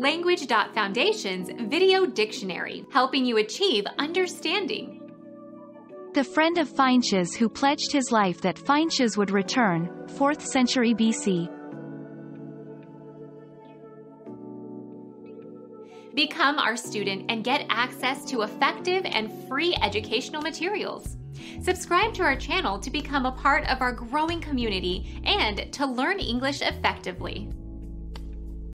Language.Foundation's Video Dictionary, helping you achieve understanding. The friend of Pythias who pledged his life that Pythias would return, 4th century BC. Become our student and get access to effective and free educational materials. Subscribe to our channel to become a part of our growing community and to learn English effectively.